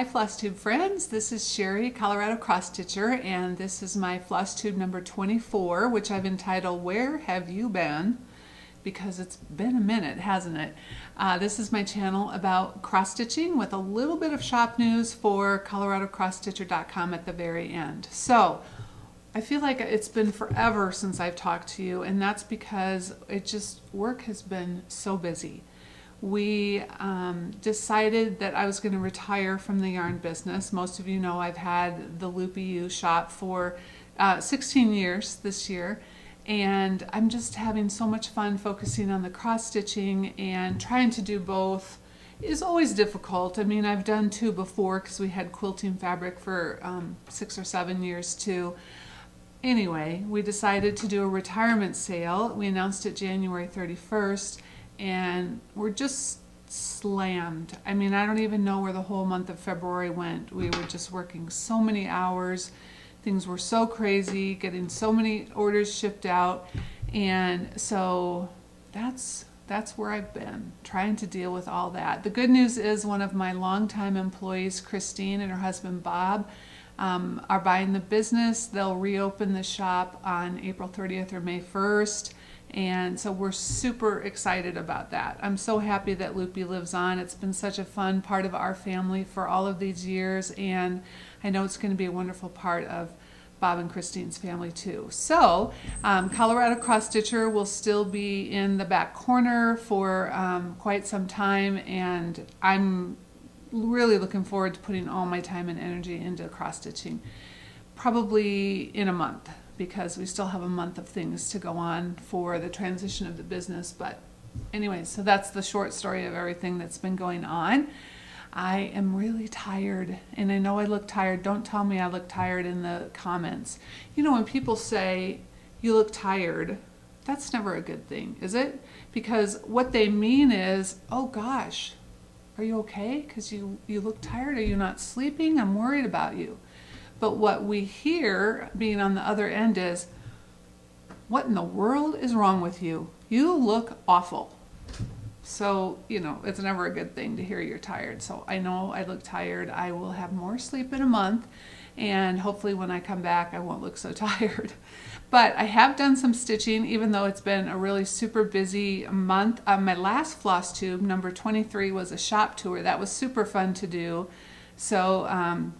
Hi Floss Tube friends, this is Sherry, Colorado Cross Stitcher, and this is my Floss Tube number 24, which I've entitled Where Have You Been? Because it's been a minute, hasn't it? Uh, this is my channel about cross stitching with a little bit of shop news for coloradocrossstitcher.com at the very end. So, I feel like it's been forever since I've talked to you, and that's because it just, work has been so busy we um, decided that I was going to retire from the yarn business. Most of you know I've had the Loopy Ewe shop for uh, 16 years this year and I'm just having so much fun focusing on the cross stitching and trying to do both is always difficult. I mean I've done two before because we had quilting fabric for um, six or seven years too. Anyway, we decided to do a retirement sale. We announced it January 31st and we're just slammed. I mean, I don't even know where the whole month of February went. We were just working so many hours. Things were so crazy, getting so many orders shipped out. And so that's that's where I've been, trying to deal with all that. The good news is one of my longtime employees, Christine, and her husband Bob, um, are buying the business. They'll reopen the shop on April 30th or May 1st. And so we're super excited about that. I'm so happy that Loopy lives on. It's been such a fun part of our family for all of these years, and I know it's going to be a wonderful part of Bob and Christine's family too. So, um, Colorado Cross Stitcher will still be in the back corner for um, quite some time, and I'm really looking forward to putting all my time and energy into cross stitching, probably in a month because we still have a month of things to go on for the transition of the business. But anyway, so that's the short story of everything that's been going on. I am really tired, and I know I look tired. Don't tell me I look tired in the comments. You know, when people say, you look tired, that's never a good thing, is it? Because what they mean is, oh gosh, are you okay? Because you, you look tired. Are you not sleeping? I'm worried about you. But what we hear being on the other end is, what in the world is wrong with you? You look awful. So, you know, it's never a good thing to hear you're tired. So I know I look tired. I will have more sleep in a month. And hopefully when I come back, I won't look so tired. But I have done some stitching, even though it's been a really super busy month. Uh, my last floss tube, number 23, was a shop tour. That was super fun to do. So um,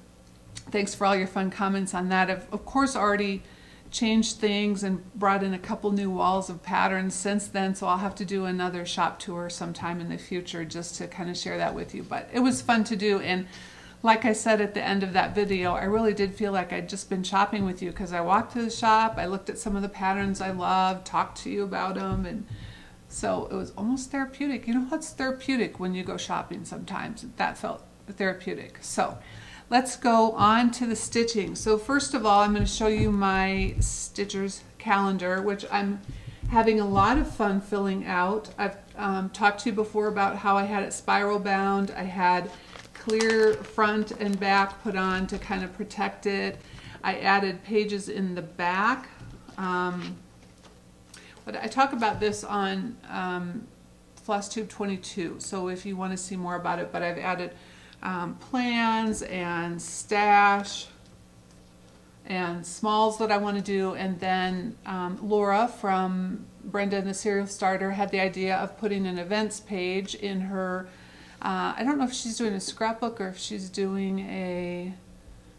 Thanks for all your fun comments on that. I've, of course, already changed things and brought in a couple new walls of patterns since then, so I'll have to do another shop tour sometime in the future just to kind of share that with you. But it was fun to do, and like I said at the end of that video, I really did feel like I'd just been shopping with you because I walked to the shop, I looked at some of the patterns I love, talked to you about them, and so it was almost therapeutic. You know what's therapeutic when you go shopping sometimes? That felt therapeutic. So Let's go on to the stitching. So first of all, I'm going to show you my Stitchers calendar, which I'm having a lot of fun filling out. I've um, talked to you before about how I had it spiral bound. I had clear front and back put on to kind of protect it. I added pages in the back. Um, but I talk about this on um, Floss Tube 22, so if you want to see more about it, but I've added um, plans and stash and smalls that I want to do. And then um, Laura from Brenda and the Serial Starter had the idea of putting an events page in her, uh, I don't know if she's doing a scrapbook or if she's doing a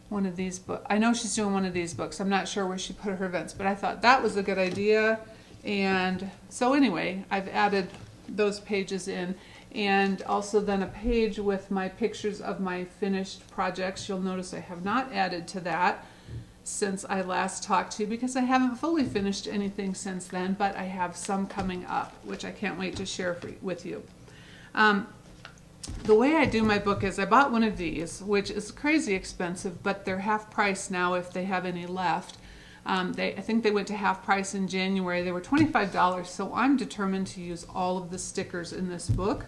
one of these books. I know she's doing one of these books. I'm not sure where she put her events, but I thought that was a good idea. And so anyway, I've added those pages in and also then a page with my pictures of my finished projects. You'll notice I have not added to that since I last talked to you because I haven't fully finished anything since then, but I have some coming up, which I can't wait to share for, with you. Um, the way I do my book is I bought one of these, which is crazy expensive, but they're half price now if they have any left. Um, they, I think they went to half price in January. They were $25, so I'm determined to use all of the stickers in this book.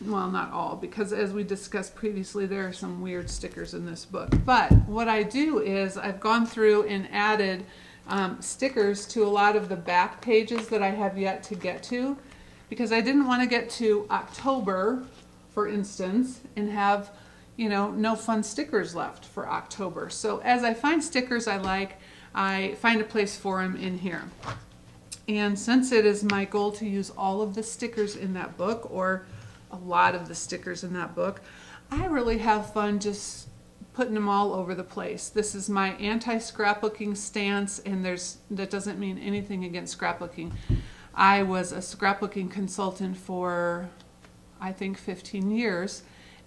Well, not all, because as we discussed previously, there are some weird stickers in this book. But what I do is I've gone through and added um, stickers to a lot of the back pages that I have yet to get to, because I didn't want to get to October, for instance, and have you know, no fun stickers left for October. So as I find stickers I like, I find a place for them in here. And since it is my goal to use all of the stickers in that book, or a lot of the stickers in that book, I really have fun just putting them all over the place. This is my anti-scrapbooking stance, and there's that doesn't mean anything against scrapbooking. I was a scrapbooking consultant for, I think, 15 years,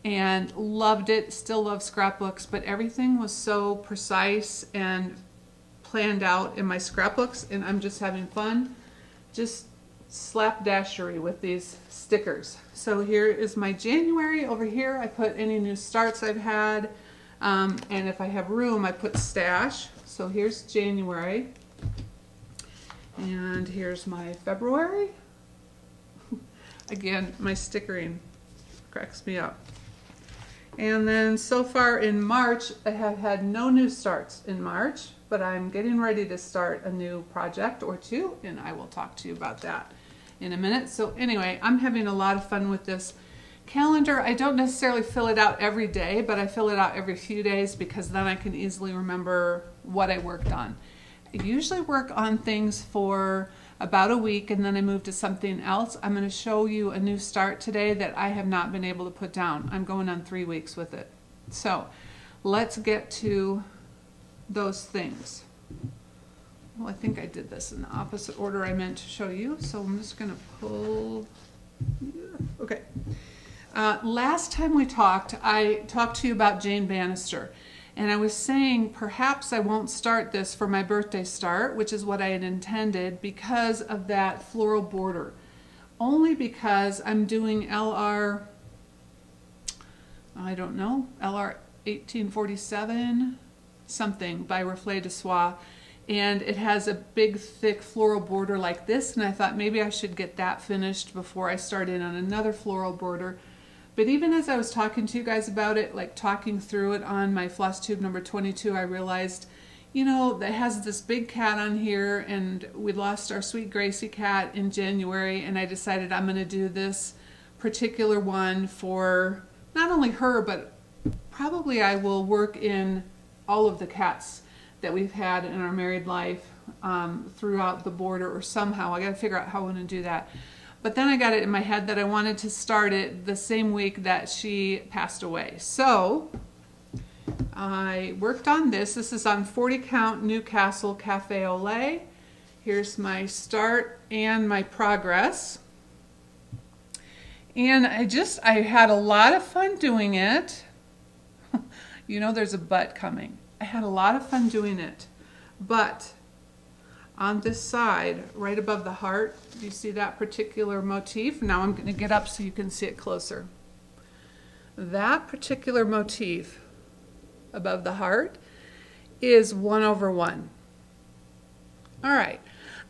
and loved it, still love scrapbooks, but everything was so precise and planned out in my scrapbooks, and I'm just having fun, just slapdashery with these stickers. So here is my January. Over here I put any new starts I've had, um, and if I have room, I put stash. So here's January. And here's my February. Again, my stickering cracks me up. And then so far in March, I have had no new starts in March, but I'm getting ready to start a new project or two, and I will talk to you about that in a minute. So anyway, I'm having a lot of fun with this calendar. I don't necessarily fill it out every day, but I fill it out every few days because then I can easily remember what I worked on. I usually work on things for about a week and then I move to something else. I'm going to show you a new start today that I have not been able to put down. I'm going on three weeks with it. So let's get to those things. Well, I think I did this in the opposite order I meant to show you, so I'm just going to pull. Okay. Uh, last time we talked, I talked to you about Jane Bannister. And I was saying perhaps I won't start this for my birthday start, which is what I had intended because of that floral border. Only because I'm doing LR, I don't know, LR 1847 something by Reflets de Soie. And it has a big thick floral border like this and I thought maybe I should get that finished before I start in on another floral border. But even as I was talking to you guys about it, like talking through it on my floss tube number 22, I realized, you know, that has this big cat on here and we lost our sweet Gracie cat in January and I decided I'm going to do this particular one for not only her, but probably I will work in all of the cats that we've had in our married life um, throughout the border or somehow. I got to figure out how I'm going to do that. But then I got it in my head that I wanted to start it the same week that she passed away. So I worked on this. This is on 40 count Newcastle Cafe au Lait. Here's my start and my progress. And I just, I had a lot of fun doing it. you know there's a but coming. I had a lot of fun doing it. But on this side, right above the heart, you see that particular motif? Now I'm going to get up so you can see it closer. That particular motif above the heart is 1 over 1. All right,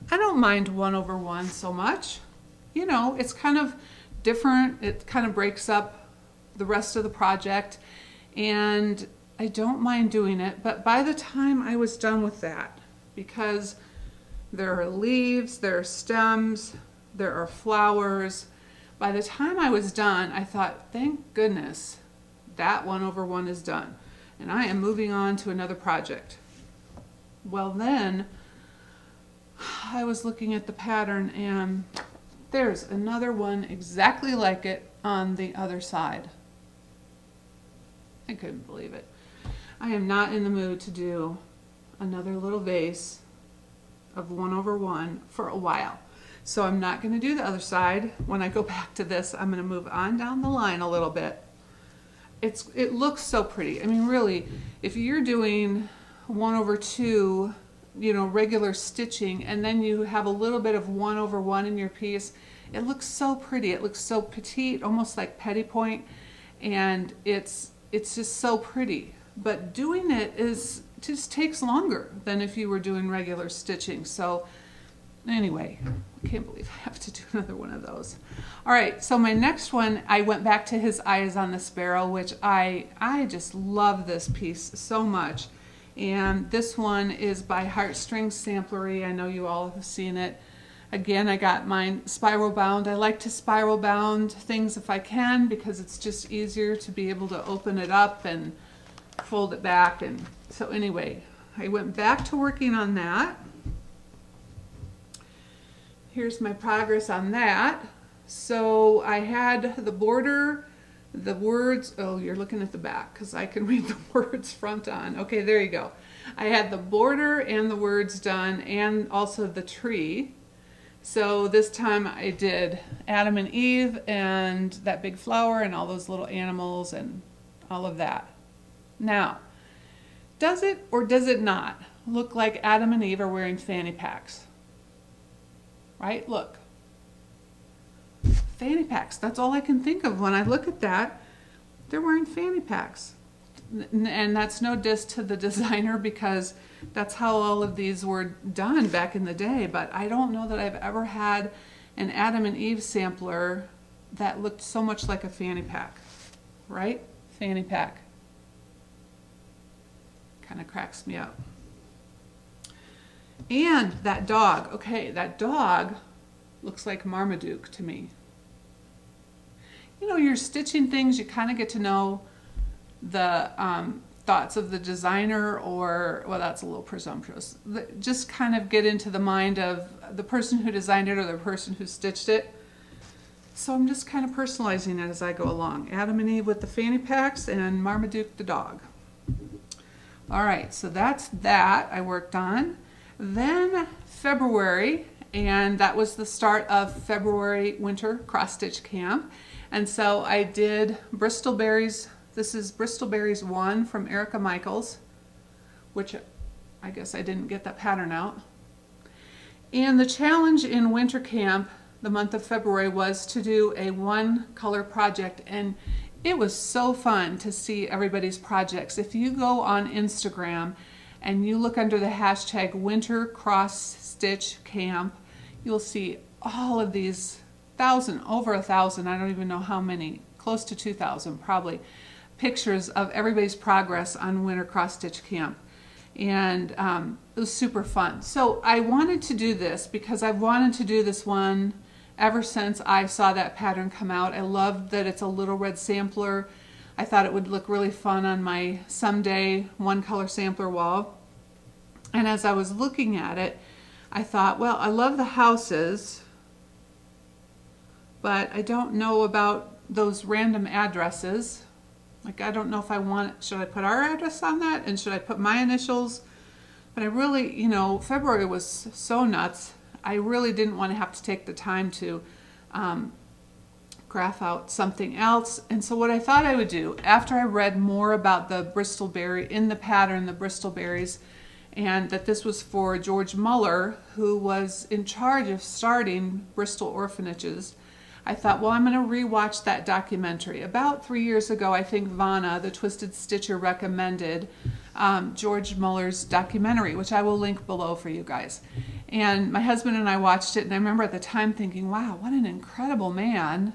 I don't mind 1 over 1 so much. You know, it's kind of different. It kind of breaks up the rest of the project, and I don't mind doing it, but by the time I was done with that, because there are leaves, there are stems, there are flowers. By the time I was done, I thought, thank goodness that one over one is done. And I am moving on to another project. Well then, I was looking at the pattern and there's another one exactly like it on the other side. I couldn't believe it. I am not in the mood to do another little vase of 1 over 1 for a while. So I'm not going to do the other side. When I go back to this, I'm going to move on down the line a little bit. It's It looks so pretty. I mean, really, if you're doing 1 over 2, you know, regular stitching, and then you have a little bit of 1 over 1 in your piece, it looks so pretty. It looks so petite, almost like point, and it's, it's just so pretty. But doing it is just takes longer than if you were doing regular stitching. So anyway, I can't believe I have to do another one of those. All right, so my next one, I went back to his Eye is On the Sparrow, which I, I just love this piece so much. And this one is by Heartstring Samplery. I know you all have seen it. Again, I got mine spiral bound. I like to spiral bound things if I can because it's just easier to be able to open it up and fold it back. And so anyway, I went back to working on that. Here's my progress on that. So I had the border, the words, oh, you're looking at the back because I can read the words front on. Okay, there you go. I had the border and the words done and also the tree. So this time I did Adam and Eve and that big flower and all those little animals and all of that. Now, does it or does it not look like Adam and Eve are wearing fanny packs? Right? Look. Fanny packs. That's all I can think of when I look at that. They're wearing fanny packs. And that's no diss to the designer because that's how all of these were done back in the day. But I don't know that I've ever had an Adam and Eve sampler that looked so much like a fanny pack. Right? Fanny pack. Kind of cracks me up. And that dog, okay, that dog looks like Marmaduke to me. You know, you're stitching things, you kind of get to know the um, thoughts of the designer or, well, that's a little presumptuous. Just kind of get into the mind of the person who designed it or the person who stitched it. So I'm just kind of personalizing it as I go along. Adam and Eve with the fanny packs and Marmaduke the dog. All right, so that's that I worked on. Then February, and that was the start of February winter cross stitch camp. And so I did Bristol Berries. This is Bristol Berries 1 from Erica Michaels, which I guess I didn't get that pattern out. And the challenge in winter camp, the month of February, was to do a one color project. And it was so fun to see everybody's projects. If you go on Instagram and you look under the hashtag winter cross stitch camp, you'll see all of these thousand, over a thousand, I don't even know how many, close to 2,000 probably, pictures of everybody's progress on winter cross stitch camp. And um, it was super fun. So I wanted to do this because I've wanted to do this one ever since I saw that pattern come out. I loved that it's a little red sampler. I thought it would look really fun on my someday one color sampler wall. And as I was looking at it, I thought, well, I love the houses, but I don't know about those random addresses. Like, I don't know if I want, should I put our address on that? And should I put my initials? But I really, you know, February was so nuts. I really didn't want to have to take the time to um, graph out something else. And so what I thought I would do, after I read more about the Bristol berry, in the pattern, the Bristol berries, and that this was for George Muller, who was in charge of starting Bristol orphanages, I thought, well, I'm going to rewatch that documentary. About three years ago, I think Vonna, the Twisted Stitcher, recommended um, George Muller's documentary, which I will link below for you guys. And my husband and I watched it, and I remember at the time thinking, wow, what an incredible man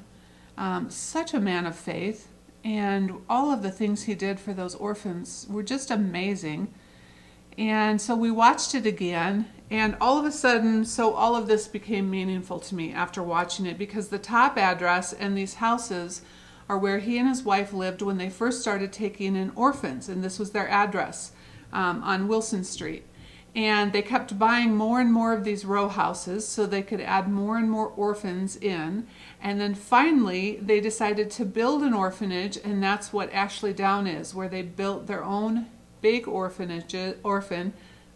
um, such a man of faith, and all of the things he did for those orphans were just amazing. And so we watched it again, and all of a sudden, so all of this became meaningful to me after watching it because the top address and these houses are where he and his wife lived when they first started taking in orphans, and this was their address um, on Wilson Street. And they kept buying more and more of these row houses so they could add more and more orphans in. And then finally, they decided to build an orphanage, and that's what Ashley Down is, where they built their own big orphanage, orphan,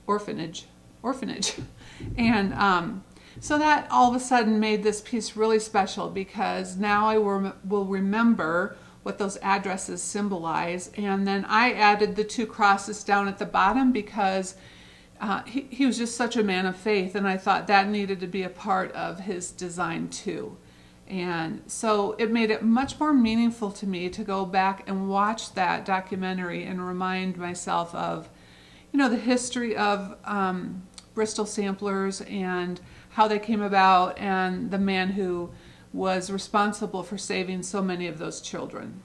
orphanage, orphanage. and um, so that all of a sudden made this piece really special because now I will remember what those addresses symbolize. And then I added the two crosses down at the bottom because uh, he, he was just such a man of faith, and I thought that needed to be a part of his design too. And so it made it much more meaningful to me to go back and watch that documentary and remind myself of, you know, the history of um, Bristol samplers and how they came about and the man who was responsible for saving so many of those children.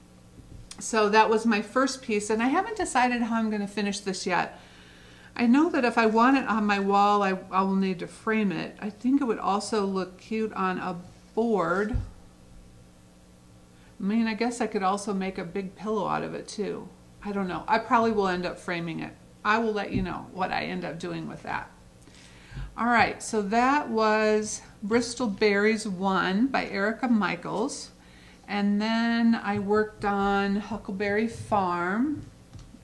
So that was my first piece, and I haven't decided how I'm going to finish this yet. I know that if I want it on my wall, I, I will need to frame it. I think it would also look cute on a board. I mean, I guess I could also make a big pillow out of it too. I don't know. I probably will end up framing it. I will let you know what I end up doing with that. All right, so that was Bristol Berries 1 by Erica Michaels. And then I worked on Huckleberry Farm.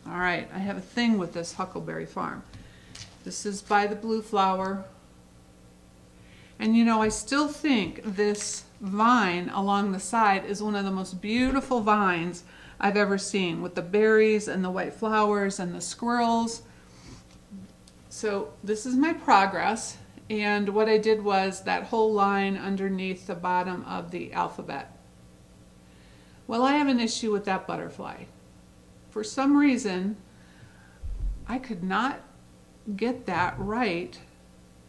All right, I have a thing with this Huckleberry Farm. This is by the Blue Flower. And you know, I still think this vine along the side is one of the most beautiful vines I've ever seen with the berries and the white flowers and the squirrels. So this is my progress. And what I did was that whole line underneath the bottom of the alphabet. Well, I have an issue with that butterfly for some reason, I could not get that right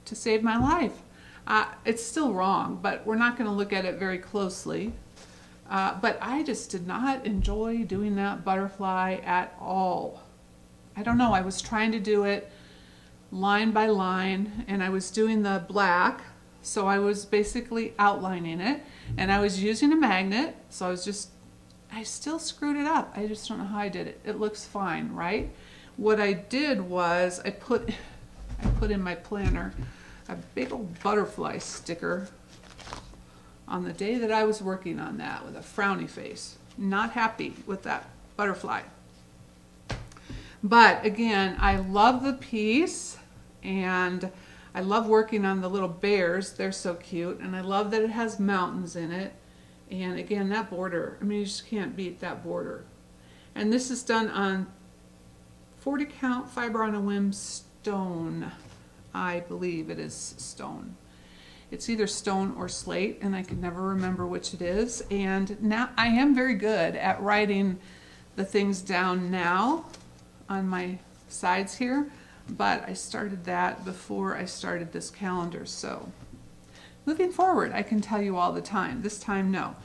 to save my life. Uh, it's still wrong, but we're not going to look at it very closely. Uh, but I just did not enjoy doing that butterfly at all. I don't know, I was trying to do it line by line, and I was doing the black, so I was basically outlining it, and I was using a magnet, so I was just I still screwed it up. I just don't know how I did it. It looks fine, right? What I did was I put, I put in my planner a big old butterfly sticker on the day that I was working on that with a frowny face. Not happy with that butterfly. But again, I love the piece and I love working on the little bears. They're so cute. And I love that it has mountains in it. And again, that border, I mean, you just can't beat that border. And this is done on 40 count fiber on a whim stone. I believe it is stone. It's either stone or slate, and I can never remember which it is. And now I am very good at writing the things down now on my sides here, but I started that before I started this calendar, so Moving forward, I can tell you all the time. This time, no.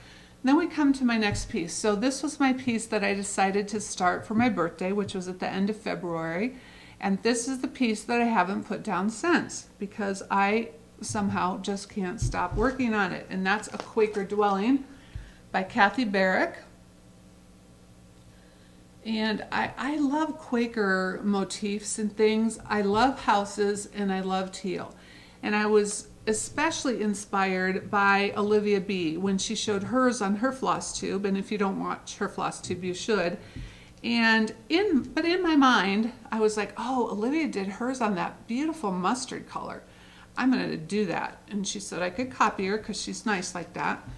Then we come to my next piece. So this was my piece that I decided to start for my birthday, which was at the end of February. And this is the piece that I haven't put down since because I somehow just can't stop working on it. And that's A Quaker Dwelling by Kathy Barrick. And I, I love Quaker motifs and things. I love houses and I love teal. And I was especially inspired by Olivia B. when she showed hers on her floss tube. And if you don't watch her floss tube you should. And in but in my mind I was like oh Olivia did hers on that beautiful mustard color. I'm gonna do that. And she said I could copy her because she's nice like that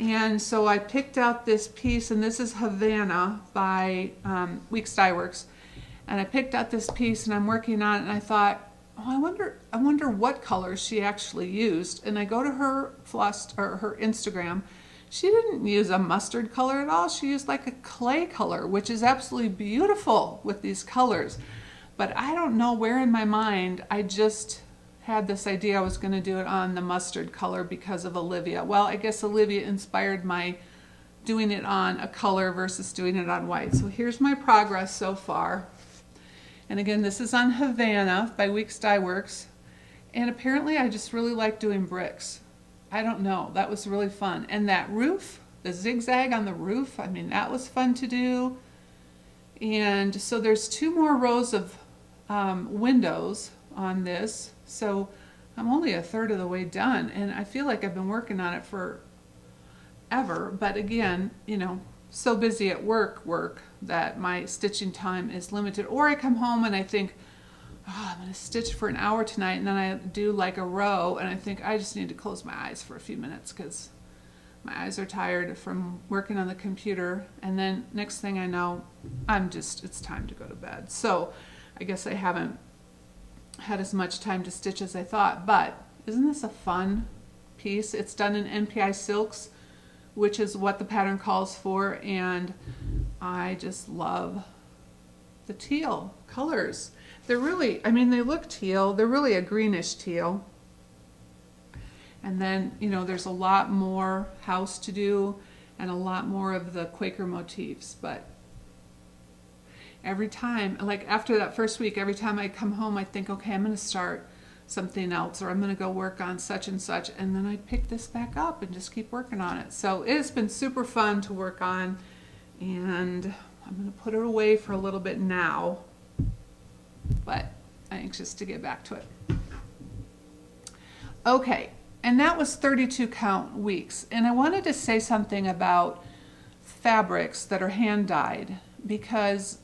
and so I picked out this piece and this is Havana by um, Weeks Dye Works and I picked out this piece and I'm working on it and I thought oh, I wonder, I wonder what colors she actually used. And I go to her floss or her Instagram. She didn't use a mustard color at all. She used like a clay color, which is absolutely beautiful with these colors. But I don't know where in my mind I just had this idea I was going to do it on the mustard color because of Olivia. Well, I guess Olivia inspired my doing it on a color versus doing it on white. So here's my progress so far. And again, this is on Havana by Weeks Dye Works. And apparently I just really like doing bricks. I don't know, that was really fun. And that roof, the zigzag on the roof, I mean, that was fun to do. And so there's two more rows of um, windows on this. So I'm only a third of the way done. And I feel like I've been working on it for ever. But again, you know, so busy at work, work, that my stitching time is limited. Or I come home and I think, oh, I'm to stitch for an hour tonight, and then I do like a row, and I think I just need to close my eyes for a few minutes because my eyes are tired from working on the computer. And then next thing I know, I'm just, it's time to go to bed. So I guess I haven't had as much time to stitch as I thought, but isn't this a fun piece? It's done in NPI Silks which is what the pattern calls for and I just love the teal colors. They're really, I mean they look teal, they're really a greenish teal. And then, you know, there's a lot more house to do and a lot more of the Quaker motifs, but every time, like after that first week, every time I come home, I think, okay, I'm going to start something else or I'm going to go work on such and such. And then I pick this back up and just keep working on it. So it has been super fun to work on. And I'm going to put it away for a little bit now. But I'm anxious to get back to it. Okay, and that was 32 count weeks. And I wanted to say something about fabrics that are hand dyed because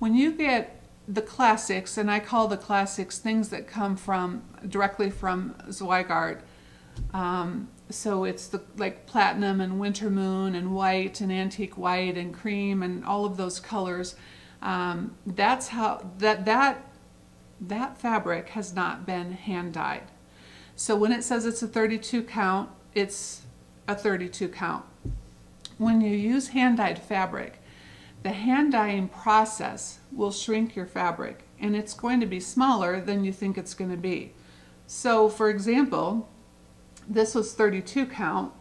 when you get the classics, and I call the classics things that come from directly from Zweigart. Um, so it's the like platinum and winter moon and white and antique white and cream and all of those colors. Um, that's how that that that fabric has not been hand dyed. So when it says it's a 32 count, it's a 32 count. When you use hand dyed fabric, the hand dyeing process will shrink your fabric and it's going to be smaller than you think it's going to be. So for example, this was 32 count,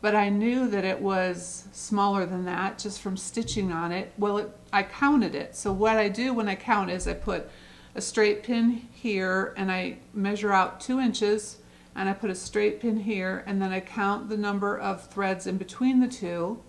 but I knew that it was smaller than that just from stitching on it. Well, it, I counted it. So what I do when I count is I put a straight pin here and I measure out two inches and I put a straight pin here and then I count the number of threads in between the two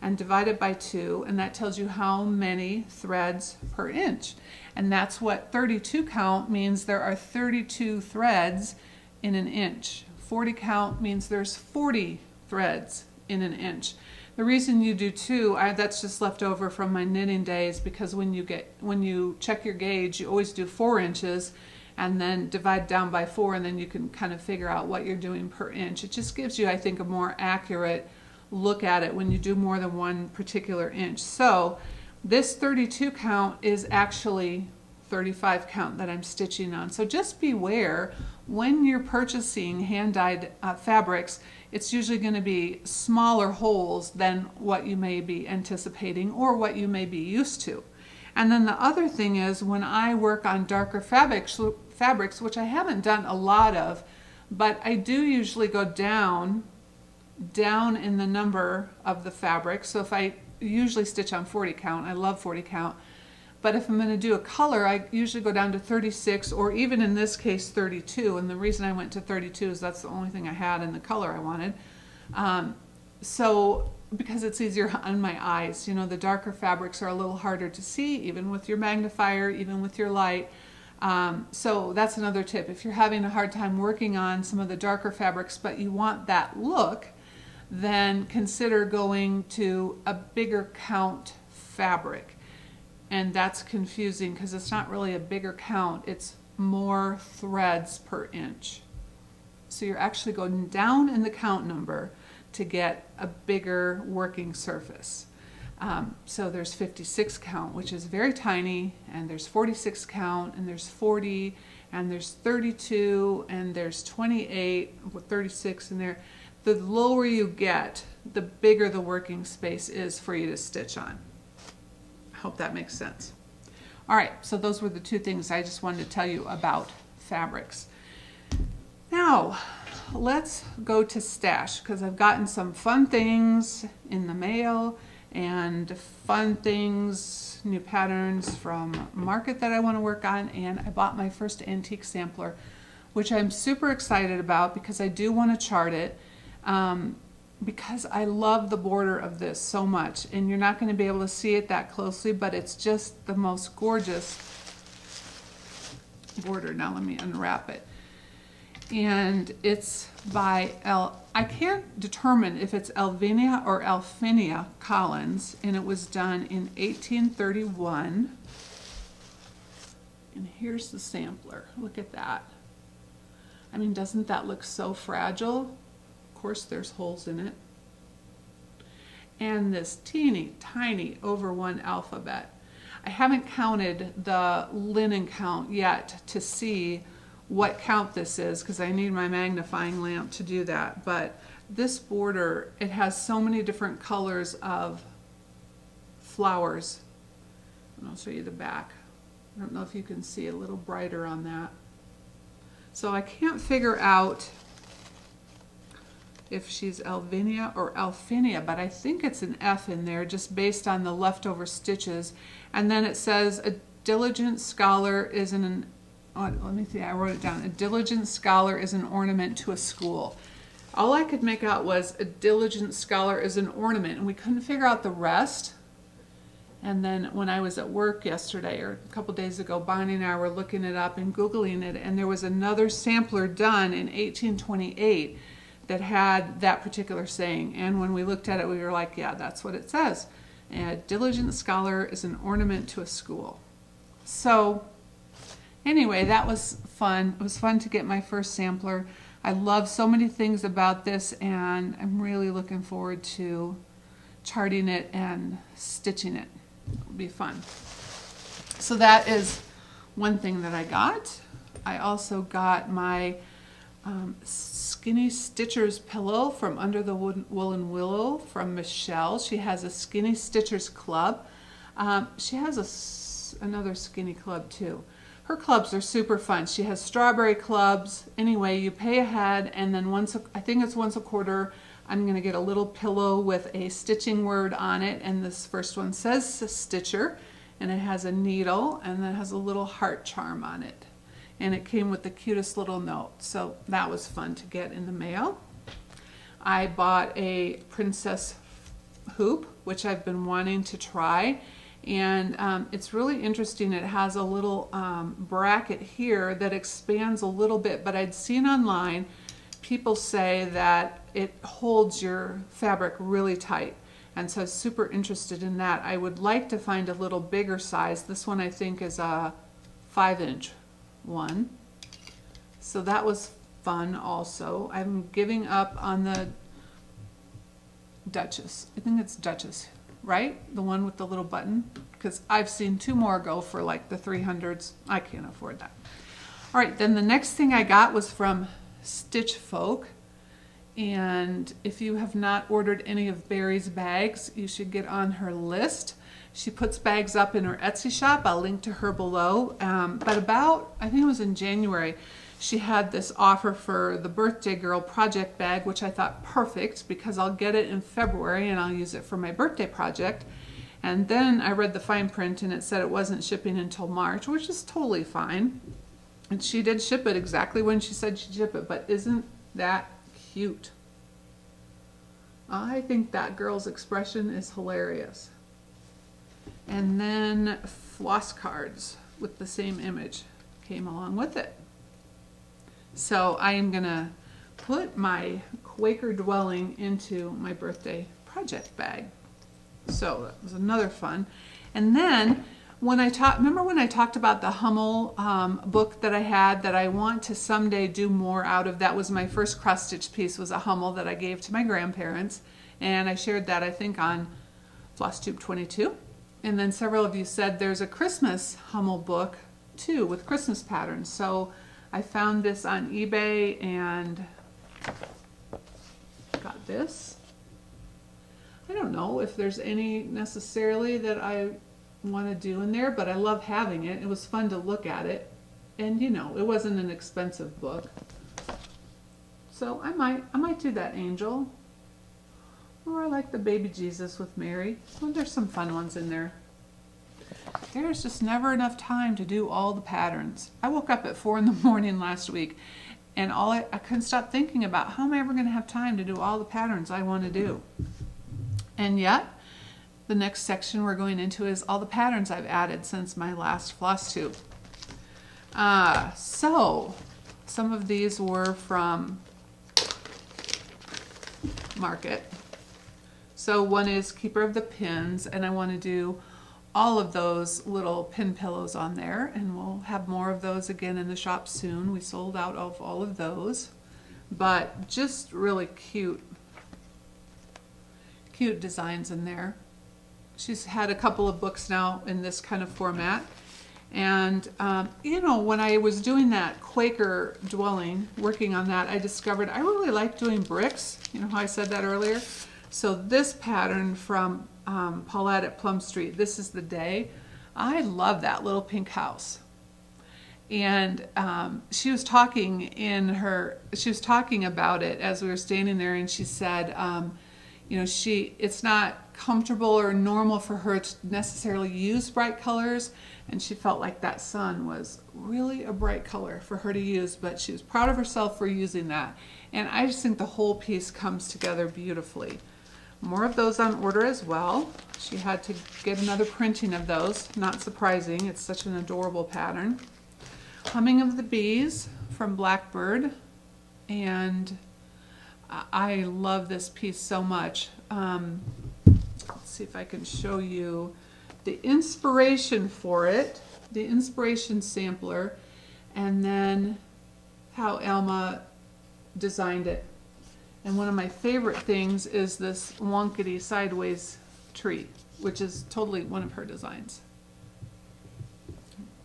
and divide it by two and that tells you how many threads per inch. And that's what 32 count means there are 32 threads in an inch. 40 count means there's 40 threads in an inch. The reason you do two I, that's just left over from my knitting days because when you get when you check your gauge you always do four inches and then divide down by four and then you can kind of figure out what you're doing per inch. It just gives you I think a more accurate look at it when you do more than one particular inch. So this 32 count is actually 35 count that I'm stitching on. So just beware when you're purchasing hand-dyed uh, fabrics, it's usually going to be smaller holes than what you may be anticipating or what you may be used to. And then the other thing is when I work on darker fabrics, fabrics, which I haven't done a lot of, but I do usually go down down in the number of the fabric. So if I usually stitch on 40 count, I love 40 count, but if I'm going to do a color, I usually go down to 36 or even in this case 32. And the reason I went to 32 is that's the only thing I had in the color I wanted. Um, so because it's easier on my eyes, you know, the darker fabrics are a little harder to see even with your magnifier, even with your light. Um, so that's another tip. If you're having a hard time working on some of the darker fabrics, but you want that look, then consider going to a bigger count fabric. And that's confusing because it's not really a bigger count, it's more threads per inch. So you're actually going down in the count number to get a bigger working surface. Um, so there's 56 count, which is very tiny, and there's 46 count, and there's 40, and there's 32, and there's 28, 36 in there the lower you get, the bigger the working space is for you to stitch on. I hope that makes sense. All right, so those were the two things I just wanted to tell you about fabrics. Now, let's go to stash because I've gotten some fun things in the mail and fun things, new patterns from Market that I want to work on and I bought my first antique sampler which I'm super excited about because I do want to chart it um, because I love the border of this so much and you're not going to be able to see it that closely but it's just the most gorgeous border. Now let me unwrap it. And it's by El, I can't determine if it's Elvinia or Elfinia Collins and it was done in 1831. And here's the sampler. Look at that. I mean, doesn't that look so fragile? Course there's holes in it. And this teeny tiny over one alphabet. I haven't counted the linen count yet to see what count this is because I need my magnifying lamp to do that. But this border, it has so many different colors of flowers. And I'll show you the back. I don't know if you can see a little brighter on that. So I can't figure out if she's Alvinia or Alfinia, but I think it's an F in there just based on the leftover stitches. And then it says a diligent scholar is an, oh, let me see, I wrote it down. A diligent scholar is an ornament to a school. All I could make out was a diligent scholar is an ornament, and we couldn't figure out the rest. And then when I was at work yesterday or a couple days ago, Bonnie and I were looking it up and Googling it, and there was another sampler done in 1828 that had that particular saying. And when we looked at it, we were like, yeah, that's what it says. A diligent scholar is an ornament to a school. So anyway, that was fun. It was fun to get my first sampler. I love so many things about this and I'm really looking forward to charting it and stitching it. It'll be fun. So that is one thing that I got. I also got my um, Skinny Stitchers pillow from Under the Woolen Willow from Michelle. She has a Skinny Stitchers club. Um, she has a, another skinny club too. Her clubs are super fun. She has strawberry clubs. Anyway, you pay ahead and then once, a, I think it's once a quarter, I'm going to get a little pillow with a stitching word on it and this first one says Stitcher and it has a needle and then has a little heart charm on it and it came with the cutest little note. So that was fun to get in the mail. I bought a princess hoop, which I've been wanting to try. And um, it's really interesting. It has a little um, bracket here that expands a little bit, but I'd seen online people say that it holds your fabric really tight. And so super interested in that. I would like to find a little bigger size. This one I think is a five inch one. So that was fun also. I'm giving up on the Duchess. I think it's Duchess, right? The one with the little button? Because I've seen two more go for like the 300s. I can't afford that. All right, then the next thing I got was from Stitch Folk. And if you have not ordered any of Barry's bags, you should get on her list. She puts bags up in her Etsy shop. I'll link to her below. Um, but about, I think it was in January, she had this offer for the Birthday Girl project bag, which I thought perfect because I'll get it in February and I'll use it for my birthday project. And then I read the fine print and it said it wasn't shipping until March, which is totally fine. And she did ship it exactly when she said she'd ship it, but isn't that cute? I think that girl's expression is hilarious and then floss cards with the same image came along with it. So I am gonna put my Quaker Dwelling into my birthday project bag. So that was another fun. And then when I talked, remember when I talked about the Hummel um, book that I had that I want to someday do more out of? That was my first cross stitch piece was a Hummel that I gave to my grandparents. And I shared that I think on Floss Tube 22. And then several of you said there's a Christmas Hummel book too with Christmas patterns. So I found this on eBay and got this. I don't know if there's any necessarily that I want to do in there, but I love having it. It was fun to look at it. And you know, it wasn't an expensive book. So I might I might do that angel. Or I like the baby Jesus with Mary. Well, there's some fun ones in there. There's just never enough time to do all the patterns. I woke up at 4 in the morning last week and all I, I couldn't stop thinking about how am I ever going to have time to do all the patterns I want to do. And yet, the next section we're going into is all the patterns I've added since my last floss tube. Uh, so, some of these were from Market. So one is Keeper of the Pins, and I want to do all of those little pin pillows on there, and we'll have more of those again in the shop soon. We sold out of all of those, but just really cute, cute designs in there. She's had a couple of books now in this kind of format. And, um, you know, when I was doing that Quaker dwelling, working on that, I discovered I really like doing bricks. You know how I said that earlier? So this pattern from um, Paulette at Plum Street, This is the Day, I love that little pink house. and um, she was talking in her she was talking about it as we were standing there and she said um, you know she it's not comfortable or normal for her to necessarily use bright colors. And she felt like that sun was really a bright color for her to use but she was proud of herself for using that. And I just think the whole piece comes together beautifully more of those on order as well she had to get another printing of those not surprising it's such an adorable pattern Humming of the Bees from Blackbird. And I love this piece so much. Um, let's see if I can show you the inspiration for it, the inspiration sampler, and then how Alma designed it. And one of my favorite things is this wonkety sideways tree, which is totally one of her designs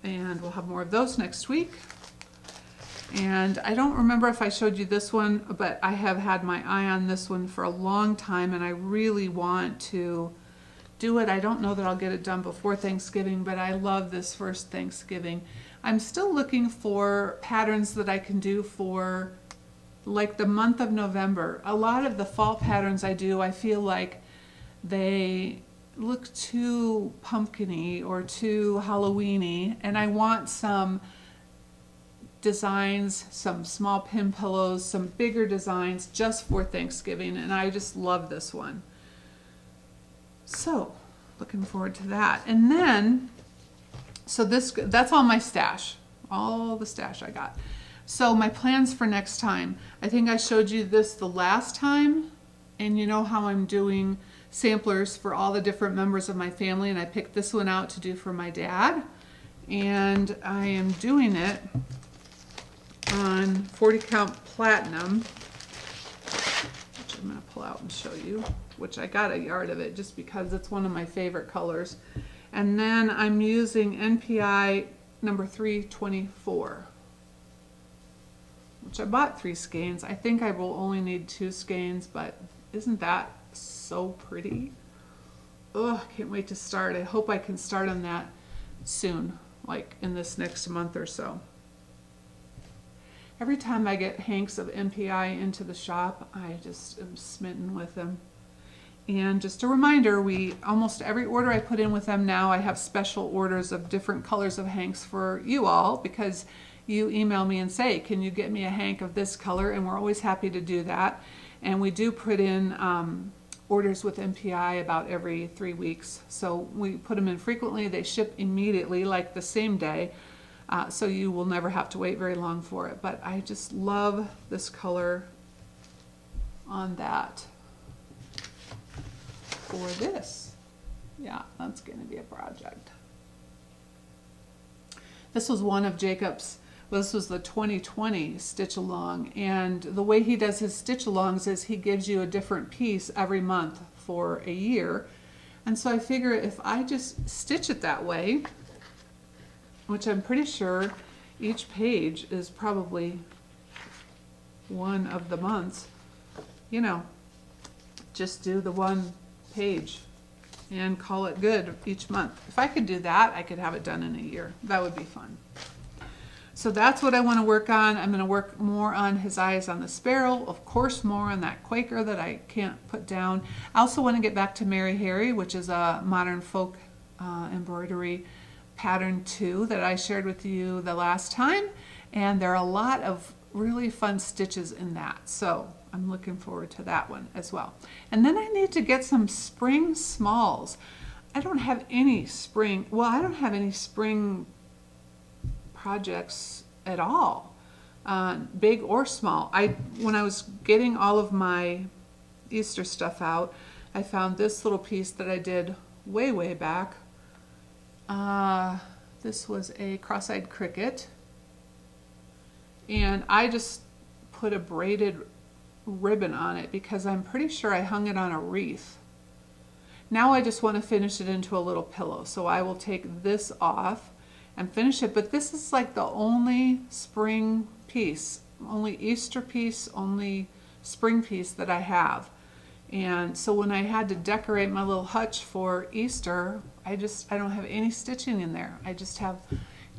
and we'll have more of those next week. And I don't remember if I showed you this one, but I have had my eye on this one for a long time and I really want to do it. I don't know that I'll get it done before Thanksgiving, but I love this first Thanksgiving. I'm still looking for patterns that I can do for like the month of November. A lot of the fall patterns I do, I feel like they look too pumpkiny or too Halloweeny and I want some designs, some small pin pillows, some bigger designs just for Thanksgiving and I just love this one. So looking forward to that. And then, so this, that's all my stash, all the stash I got. So my plans for next time, I think I showed you this the last time and you know how I'm doing samplers for all the different members of my family and I picked this one out to do for my dad. And I am doing it on 40 count platinum which I'm going to pull out and show you which I got a yard of it just because it's one of my favorite colors. And then I'm using NPI number 324 which I bought three skeins I think I will only need two skeins but isn't that so pretty. Oh, I can't wait to start. I hope I can start on that soon, like in this next month or so. Every time I get hanks of NPI into the shop, I just am smitten with them. And just a reminder, we almost every order I put in with them now, I have special orders of different colors of hanks for you all because you email me and say, can you get me a hank of this color? And we're always happy to do that. And we do put in um, orders with NPI about every three weeks. So we put them in frequently. They ship immediately, like the same day. Uh, so you will never have to wait very long for it. But I just love this color on that for this. Yeah, that's going to be a project. This was one of Jacob's this was the 2020 stitch along and the way he does his stitch alongs is he gives you a different piece every month for a year. And so I figure if I just stitch it that way which I'm pretty sure each page is probably one of the months you know just do the one page and call it good each month. If I could do that I could have it done in a year. That would be fun so that's what I want to work on. I'm going to work more on his Eye is On the Sparrow, of course more on that Quaker that I can't put down. I also want to get back to Mary Harry, which is a modern folk uh, embroidery pattern too that I shared with you the last time. And there are a lot of really fun stitches in that. So I'm looking forward to that one as well. And then I need to get some spring smalls. I don't have any spring, well, I don't have any spring projects at all, uh, big or small. I When I was getting all of my Easter stuff out, I found this little piece that I did way, way back. Uh, this was a cross-eyed cricket. And I just put a braided ribbon on it because I'm pretty sure I hung it on a wreath. Now I just want to finish it into a little pillow. So I will take this off and finish it. But this is like the only spring piece, only Easter piece, only spring piece that I have. And so when I had to decorate my little hutch for Easter, I just, I don't have any stitching in there. I just have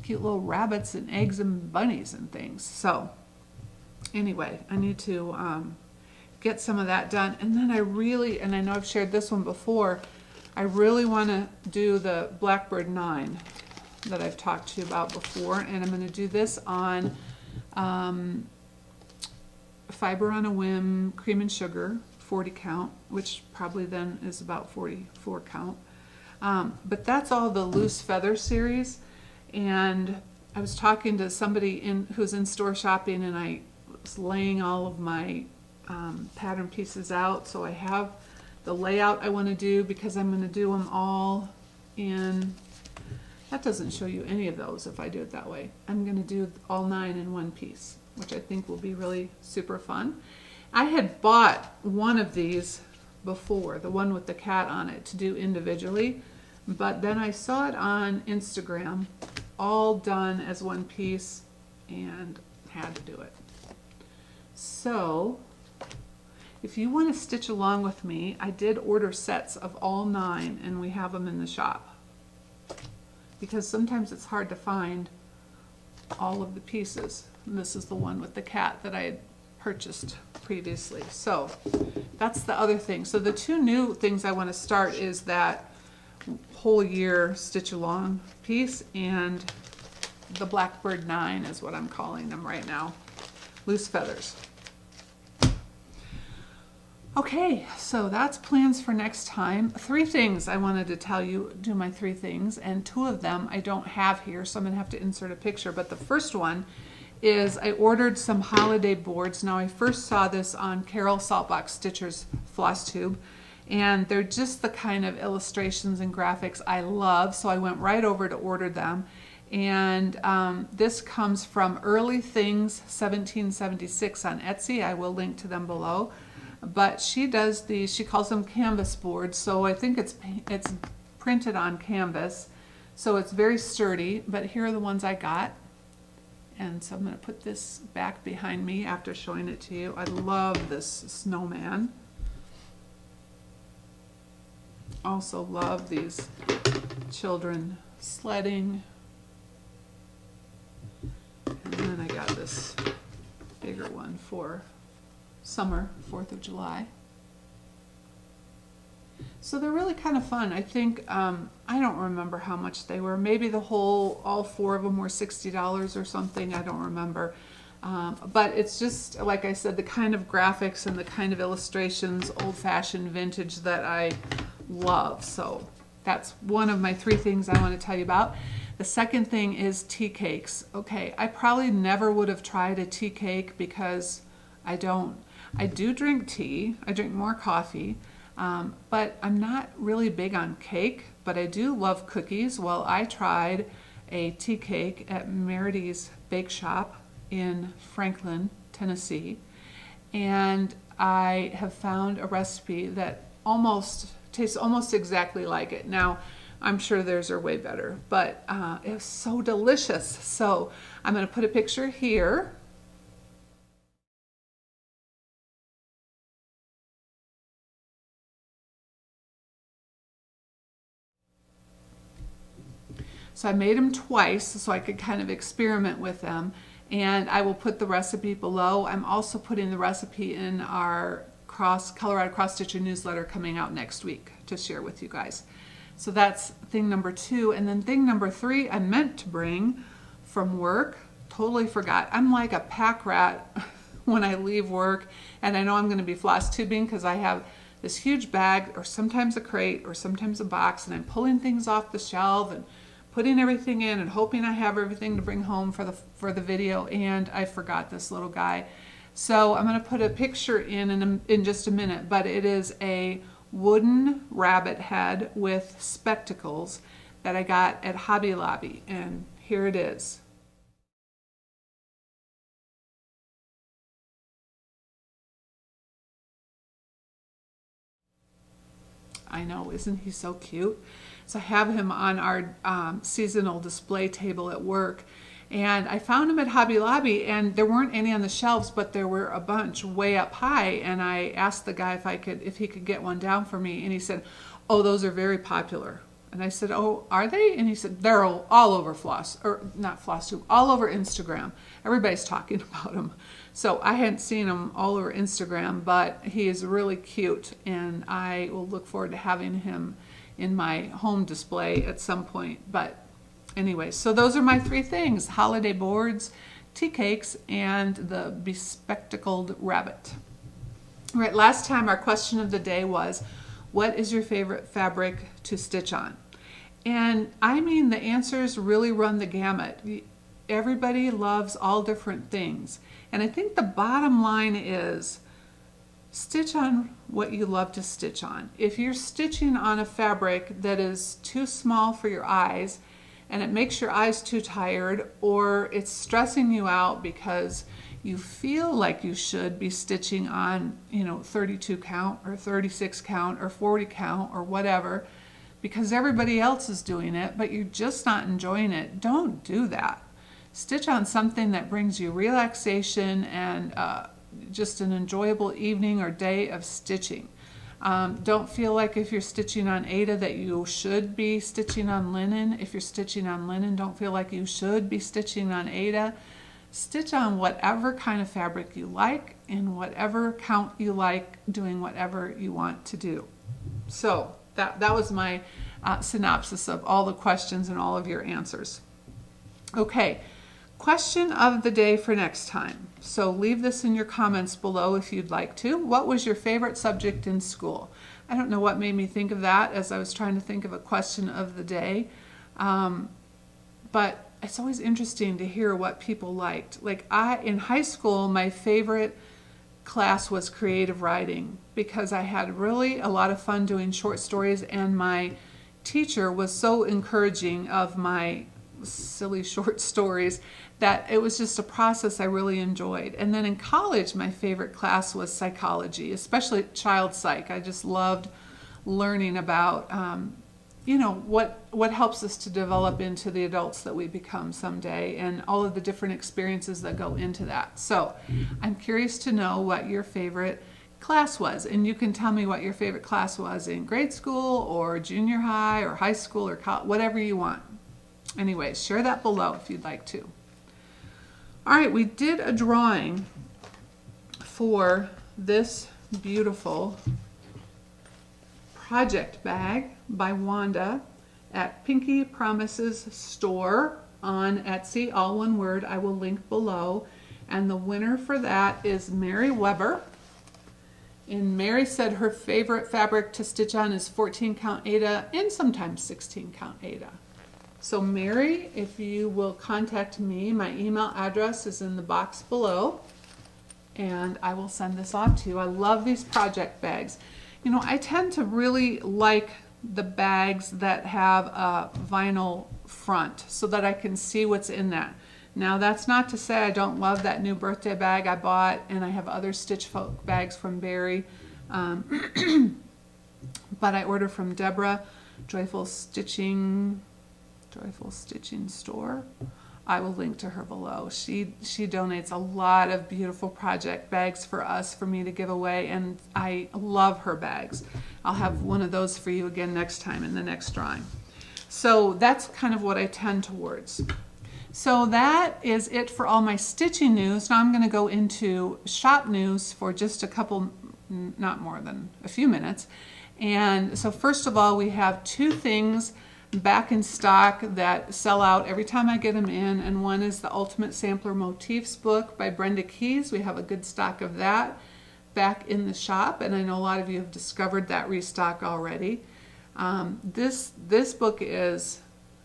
cute little rabbits and eggs and bunnies and things. So anyway, I need to um, get some of that done. And then I really, and I know I've shared this one before, I really want to do the Blackbird 9 that I've talked to you about before. And I'm going to do this on um, Fiber on a Whim Cream and Sugar 40 count, which probably then is about 44 count. Um, but that's all the Loose Feather series. And I was talking to somebody in who's in store shopping and I was laying all of my um, pattern pieces out. So I have the layout I want to do because I'm going to do them all in, that doesn't show you any of those if I do it that way. I'm going to do all nine in one piece, which I think will be really super fun. I had bought one of these before, the one with the cat on it, to do individually, but then I saw it on Instagram, all done as one piece, and had to do it. So, if you want to stitch along with me, I did order sets of all nine, and we have them in the shop. Because sometimes it's hard to find all of the pieces. And this is the one with the cat that I had purchased previously. So that's the other thing. So the two new things I want to start is that whole year stitch along piece and the Blackbird 9 is what I'm calling them right now. Loose feathers. Okay, so that's plans for next time. Three things I wanted to tell you, do my three things, and two of them I don't have here, so I'm gonna have to insert a picture. But the first one is I ordered some holiday boards. Now I first saw this on Carol Saltbox Stitcher's floss tube and they're just the kind of illustrations and graphics I love so I went right over to order them and um, this comes from Early Things 1776 on Etsy. I will link to them below. But she does these, she calls them canvas boards so I think it's, it's printed on canvas so it's very sturdy but here are the ones I got and so I'm going to put this back behind me after showing it to you. I love this snowman. Also love these children sledding. And then I got this bigger one for summer, 4th of July. So they're really kind of fun. I think, um, I don't remember how much they were. Maybe the whole, all four of them were $60 or something. I don't remember. Um, but it's just, like I said, the kind of graphics and the kind of illustrations, old-fashioned vintage that I love. So that's one of my three things I want to tell you about. The second thing is tea cakes. Okay, I probably never would have tried a tea cake because I don't. I do drink tea. I drink more coffee. Um, but I'm not really big on cake, but I do love cookies. Well, I tried a tea cake at Merridee's Bake Shop in Franklin, Tennessee, and I have found a recipe that almost tastes almost exactly like it. Now, I'm sure theirs are way better, but uh, it was so delicious. So I'm going to put a picture here So I made them twice so I could kind of experiment with them. And I will put the recipe below. I'm also putting the recipe in our cross Colorado Cross Stitcher newsletter coming out next week to share with you guys. So that's thing number two. And then thing number three, I meant to bring from work. Totally forgot. I'm like a pack rat when I leave work. And I know I'm going to be floss tubing because I have this huge bag or sometimes a crate or sometimes a box and I'm pulling things off the shelf and putting everything in and hoping I have everything to bring home for the for the video and I forgot this little guy. So I'm going to put a picture in, in in just a minute, but it is a wooden rabbit head with spectacles that I got at Hobby Lobby and here it is. I know, isn't he so cute? So I have him on our um, seasonal display table at work. And I found him at Hobby Lobby and there weren't any on the shelves, but there were a bunch way up high. And I asked the guy if I could, if he could get one down for me. And he said, oh, those are very popular. And I said, Oh, are they? And he said, They're all, all over Floss, or not Floss Tube, all over Instagram. Everybody's talking about him. So I hadn't seen him all over Instagram, but he is really cute, and I will look forward to having him in my home display at some point. But anyway, so those are my three things holiday boards, tea cakes, and the bespectacled rabbit. All right, last time our question of the day was what is your favorite fabric to stitch on? And I mean, the answers really run the gamut. Everybody loves all different things. And I think the bottom line is stitch on what you love to stitch on. If you're stitching on a fabric that is too small for your eyes and it makes your eyes too tired or it's stressing you out because you feel like you should be stitching on, you know, 32 count or 36 count or 40 count or whatever because everybody else is doing it, but you're just not enjoying it, don't do that. Stitch on something that brings you relaxation and uh, just an enjoyable evening or day of stitching. Um, don't feel like if you're stitching on Aida that you should be stitching on linen. If you're stitching on linen, don't feel like you should be stitching on Aida. Stitch on whatever kind of fabric you like in whatever count you like, doing whatever you want to do. So that, that was my uh, synopsis of all the questions and all of your answers. Okay, question of the day for next time. So leave this in your comments below if you'd like to. What was your favorite subject in school? I don't know what made me think of that as I was trying to think of a question of the day. Um, but it's always interesting to hear what people liked. Like I in high school, my favorite class was creative writing because I had really a lot of fun doing short stories and my teacher was so encouraging of my silly short stories that it was just a process I really enjoyed. And then in college, my favorite class was psychology, especially child psych. I just loved learning about um, you know what what helps us to develop into the adults that we become someday and all of the different experiences that go into that so i'm curious to know what your favorite class was and you can tell me what your favorite class was in grade school or junior high or high school or whatever you want anyways share that below if you'd like to all right we did a drawing for this beautiful project bag by Wanda at Pinky Promises Store on Etsy, all one word. I will link below. And the winner for that is Mary Weber. And Mary said her favorite fabric to stitch on is 14 count Aida and sometimes 16 count Aida. So Mary, if you will contact me, my email address is in the box below and I will send this off to you. I love these project bags. You know, I tend to really like the bags that have a vinyl front so that I can see what's in that. Now that's not to say I don't love that new birthday bag I bought and I have other Stitch Folk bags from Barry. Um, but I order from Debbra, Joyful Stitching, Joyful Stitching Store. I will link to her below. She she donates a lot of beautiful project bags for us for me to give away and I love her bags. I'll have one of those for you again next time in the next drawing. So that's kind of what I tend towards. So that is it for all my stitching news. Now I'm going to go into shop news for just a couple, not more than a few minutes. And so first of all, we have two things back in stock that sell out every time I get them in. And one is the Ultimate Sampler Motifs book by Brenda Keyes. We have a good stock of that back in the shop. And I know a lot of you have discovered that restock already. Um, this, this book is,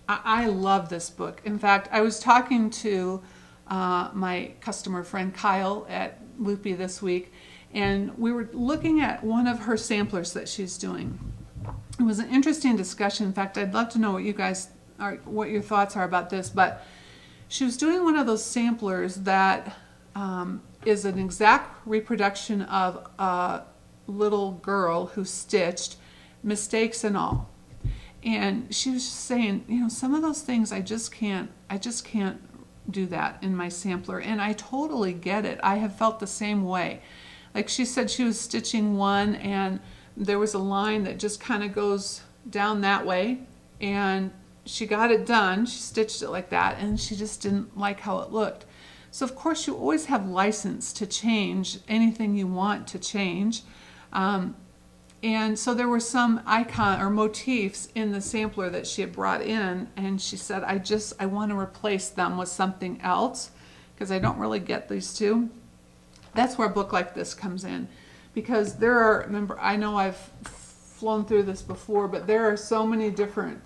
I, I, love this book. In fact, I was talking to uh, my customer friend Kyle at Loopy this week, and we were looking at one of her samplers that she's doing it was an interesting discussion. In fact, I'd love to know what you guys are, what your thoughts are about this. But she was doing one of those samplers that um, is an exact reproduction of a little girl who stitched, mistakes and all. And she was just saying, you know, some of those things I just can't, I just can't do that in my sampler. And I totally get it. I have felt the same way. Like she said, she was stitching one and there was a line that just kind of goes down that way and she got it done. She stitched it like that, and she just didn't like how it looked. So of course you always have license to change anything you want to change. Um, and so there were some icon or motifs in the sampler that she had brought in and she said, I just, I want to replace them with something else because I don't really get these two. That's where a book like this comes in because there are, remember, I know I've flown through this before, but there are so many different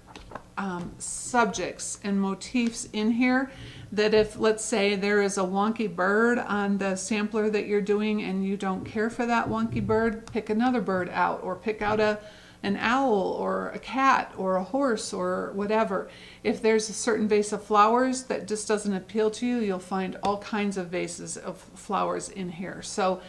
um, subjects and motifs in here that if, let's say, there is a wonky bird on the sampler that you're doing and you don't care for that wonky bird, pick another bird out or pick out a an owl or a cat or a horse or whatever. If there's a certain vase of flowers that just doesn't appeal to you, you'll find all kinds of vases of flowers in here. So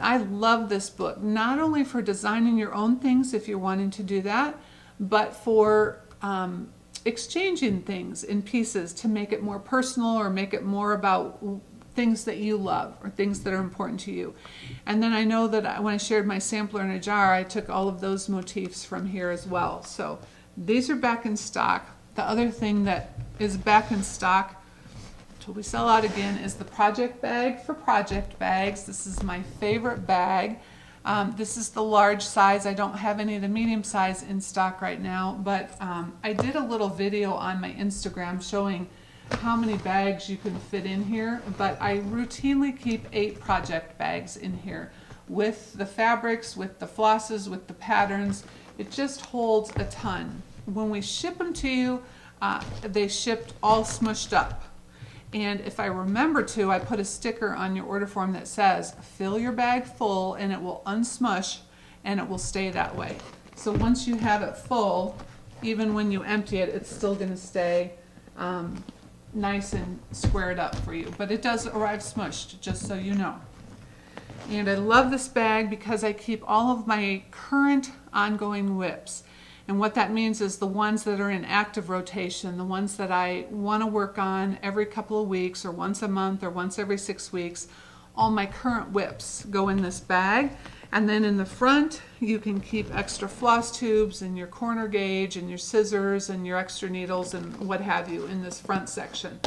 I love this book, not only for designing your own things if you're wanting to do that, but for um, exchanging things in pieces to make it more personal or make it more about things that you love or things that are important to you. And then I know that when I shared my sampler in a jar, I took all of those motifs from here as well. So these are back in stock. The other thing that is back in stock until we sell out again is the project bag for project bags. This is my favorite bag. Um, this is the large size. I don't have any of the medium size in stock right now, but um, I did a little video on my Instagram showing how many bags you can fit in here, but I routinely keep eight project bags in here with the fabrics, with the flosses, with the patterns. It just holds a ton. When we ship them to you, uh, they shipped all smushed up. And if I remember to, I put a sticker on your order form that says, fill your bag full and it will unsmush and it will stay that way. So once you have it full, even when you empty it, it's still gonna stay um, nice and squared up for you. But it does arrive smushed, just so you know. And I love this bag because I keep all of my current ongoing WIPs. And what that means is the ones that are in active rotation, the ones that I want to work on every couple of weeks or once a month or once every six weeks, all my current WIPs go in this bag. And then in the front, you can keep extra floss tubes and your corner gauge and your scissors and your extra needles and what have you in this front section.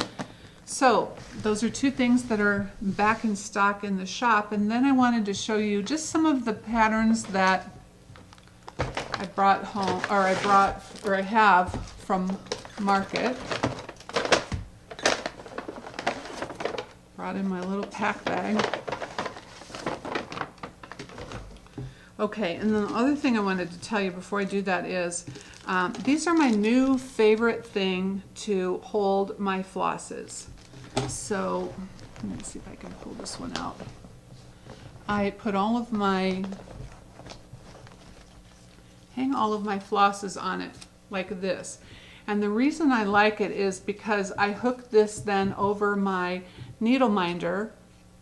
So those are two things that are back in stock in the shop. And then I wanted to show you just some of the patterns that I brought home, or I brought, or I have from market. Brought in my little pack bag. Okay, and then the other thing I wanted to tell you before I do that is, um, these are my new favorite thing to hold my flosses. So, let me see if I can pull this one out. I put all of my hang all of my flosses on it like this. And the reason I like it is because I hook this then over my needle minder.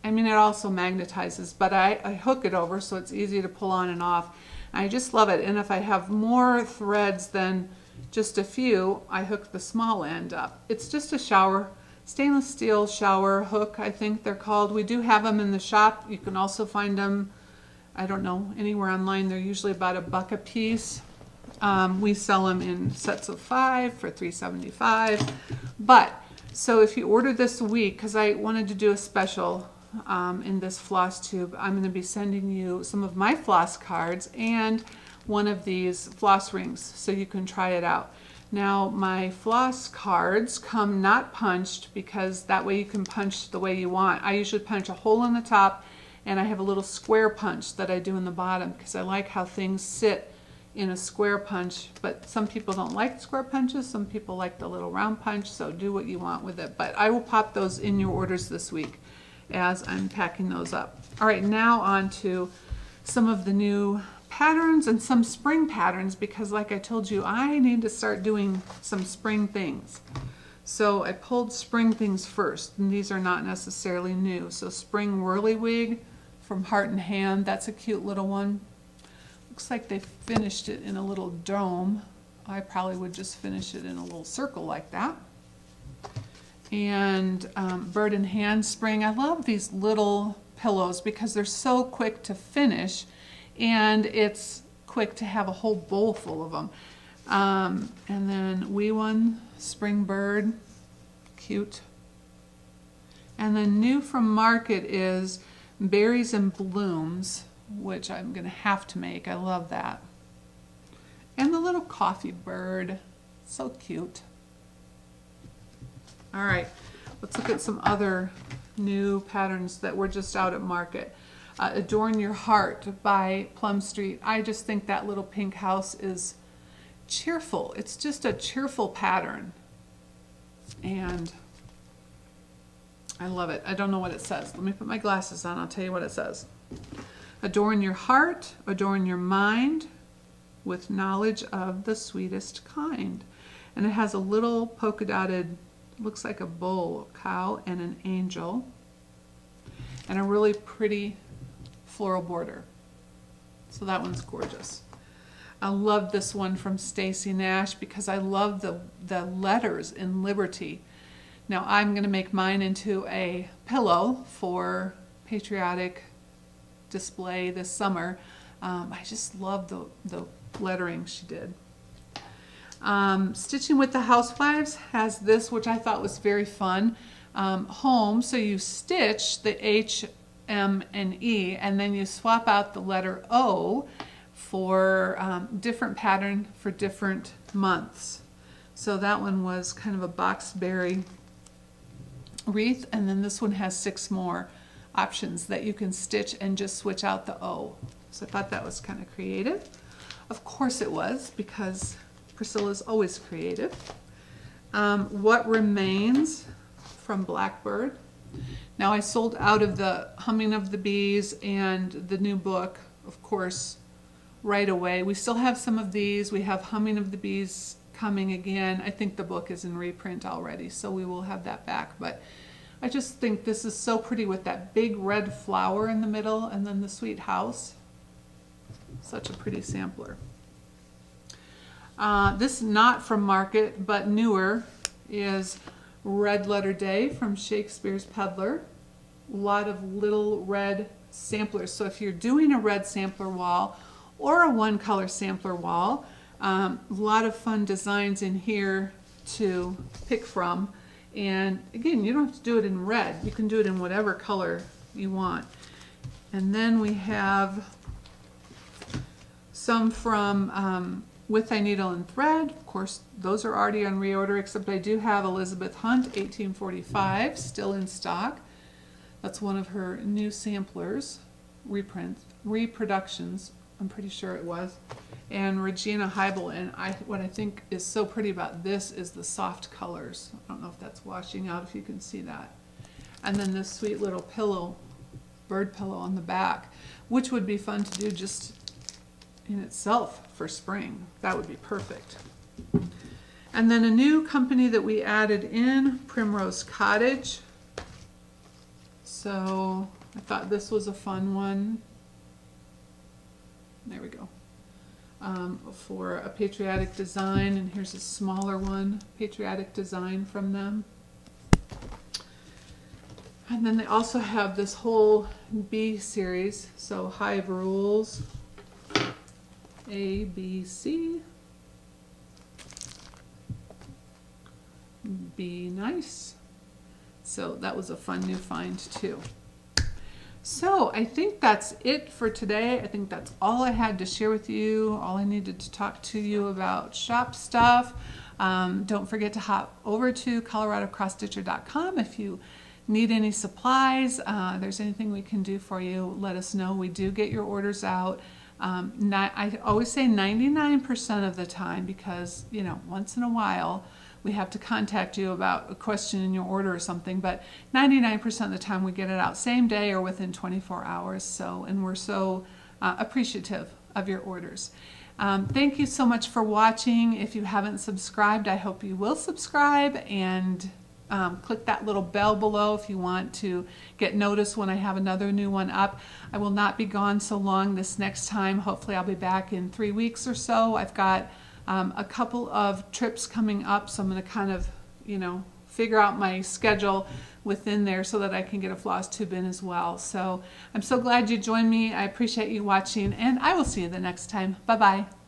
I mean, it also magnetizes, but I, I hook it over so it's easy to pull on and off. I just love it. And if I have more threads than just a few, I hook the small end up. It's just a shower, stainless steel shower hook, I think they're called. We do have them in the shop. You can also find them I don't know, anywhere online. They're usually about a buck a piece. Um, we sell them in sets of five for 3.75. But so if you order this week, because I wanted to do a special um, in this floss tube, I'm going to be sending you some of my floss cards and one of these floss rings so you can try it out. Now my floss cards come not punched because that way you can punch the way you want. I usually punch a hole in the top and I have a little square punch that I do in the bottom because I like how things sit in a square punch but some people don't like square punches some people like the little round punch so do what you want with it but I will pop those in your orders this week as I'm packing those up all right now on to some of the new patterns and some spring patterns because like I told you I need to start doing some spring things so I pulled spring things first and these are not necessarily new so spring whirlywig from Heart in Hand. That's a cute little one. Looks like they finished it in a little dome. I probably would just finish it in a little circle like that. And um, Bird in Hand Spring. I love these little pillows because they're so quick to finish and it's quick to have a whole bowl full of them. Um, and then Wee One, Spring Bird, cute. And then new from Market is Berries and Blooms, which I'm going to have to make. I love that. And the little coffee bird, so cute. All right, let's look at some other new patterns that were just out at Market. Uh, Adorn Your Heart by Plum Street. I just think that little pink house is cheerful. It's just a cheerful pattern. And I love it. I don't know what it says. Let me put my glasses on. I'll tell you what it says. Adorn your heart, adorn your mind with knowledge of the sweetest kind. And it has a little polka dotted, looks like a bull, a cow, and an angel. And a really pretty floral border. So that one's gorgeous. I love this one from Stacy Nash because I love the, the letters in Liberty. Now I'm going to make mine into a pillow for patriotic display this summer. Um, I just love the, the lettering she did. Um, Stitching with the Housewives has this, which I thought was very fun. Um, home, so you stitch the H, M, and E, and then you swap out the letter O for um, different pattern for different months. So that one was kind of a boxberry wreath, and then this one has six more options that you can stitch and just switch out the O. So I thought that was kind of creative. Of course it was, because Priscilla's always creative. Um, what Remains from Blackbird. Now I sold out of the Humming of the Bees and the new book, of course, right away. We still have some of these. We have Humming of the Bees coming again. I think the book is in reprint already, so we will have that back. But I just think this is so pretty with that big red flower in the middle and then the sweet house. Such a pretty sampler. Uh, this not from Market, but newer, is Red Letter Day from Shakespeare's Peddler. A lot of little red samplers. So if you're doing a red sampler wall or a one color sampler wall. Um, a lot of fun designs in here to pick from. And again, you don't have to do it in red. You can do it in whatever color you want. And then we have some from um, With Thy Needle and Thread. Of course, those are already on reorder, except I do have Elizabeth Hunt, 1845, still in stock. That's one of her new samplers, reprints, reproductions I'm pretty sure it was. And Regina Heibel, and I, what I think is so pretty about this is the soft colors. I don't know if that's washing out, if you can see that. And then this sweet little pillow, bird pillow on the back, which would be fun to do just in itself for spring. That would be perfect. And then a new company that we added in, Primrose Cottage. So I thought this was a fun one. There we go. Um, for a patriotic design, and here's a smaller one, patriotic design from them. And then they also have this whole B series, so Hive Rules, A, B, C, Be Nice. So that was a fun new find too. So I think that's it for today. I think that's all I had to share with you, all I needed to talk to you about shop stuff. Um, don't forget to hop over to coloradocrossstitcher.com if you need any supplies, uh, there's anything we can do for you, let us know. We do get your orders out. Um, not, I always say 99% of the time because, you know, once in a while, we have to contact you about a question in your order or something, but 99% of the time we get it out same day or within 24 hours. So, and we're so uh, appreciative of your orders. Um, thank you so much for watching. If you haven't subscribed, I hope you will subscribe and um, click that little bell below if you want to get notice when I have another new one up. I will not be gone so long this next time. Hopefully I'll be back in three weeks or so. I've got um, a couple of trips coming up, so I'm going to kind of, you know, figure out my schedule within there so that I can get a floss tube in as well. So I'm so glad you joined me. I appreciate you watching, and I will see you the next time. Bye-bye.